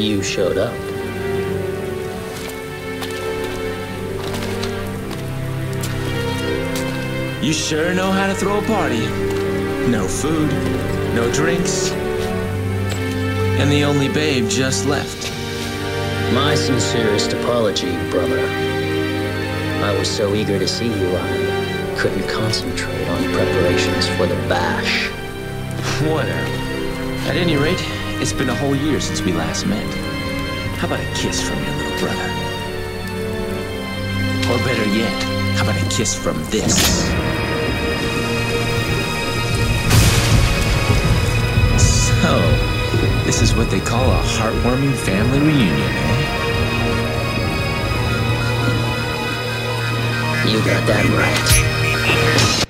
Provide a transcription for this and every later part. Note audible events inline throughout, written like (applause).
You showed up. You sure know how to throw a party. No food, no drinks, and the only babe just left. My sincerest apology, brother. I was so eager to see you, I couldn't concentrate on preparations for the bash. Whatever. At any rate, it's been a whole year since we last met. How about a kiss from your little brother? Or better yet, how about a kiss from this? So, this is what they call a heartwarming family reunion, eh? You got that right.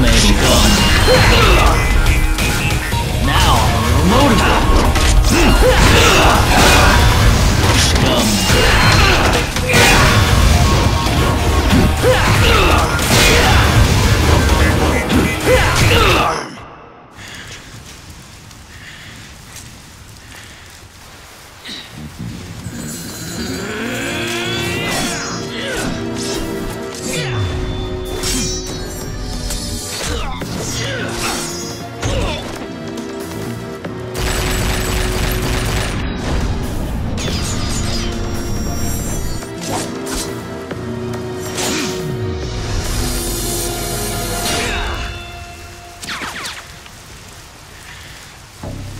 may be fun.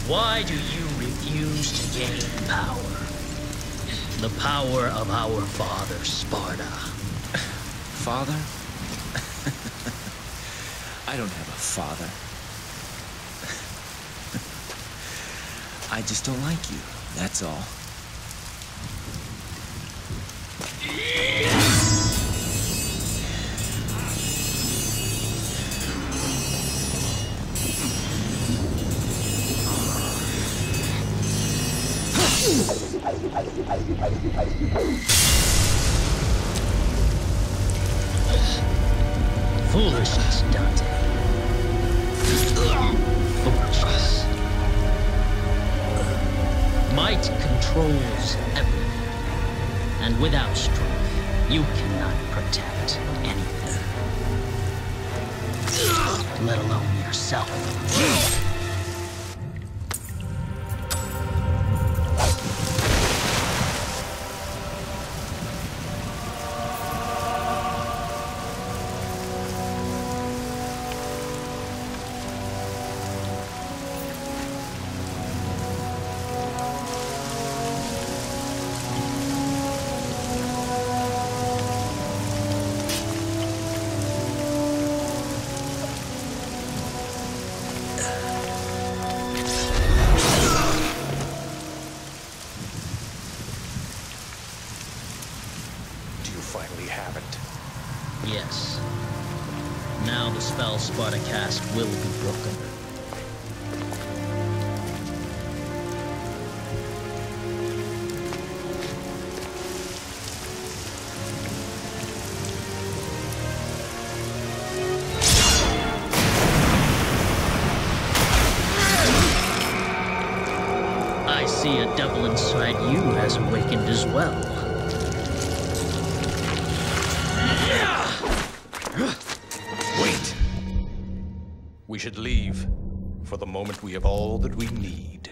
Why do you refuse to gain power? The power of our father, Sparda. Father? (laughs) I don't have a father. (laughs) I just don't like you, that's all. (laughs) Foolishness, Dante. Foolishness. Might controls everything. And without strength, you cannot protect anything. Let alone yourself. Spell Sparda cast will be broken. I see a devil inside you has awakened as well. We should leave for the moment we have all that we need.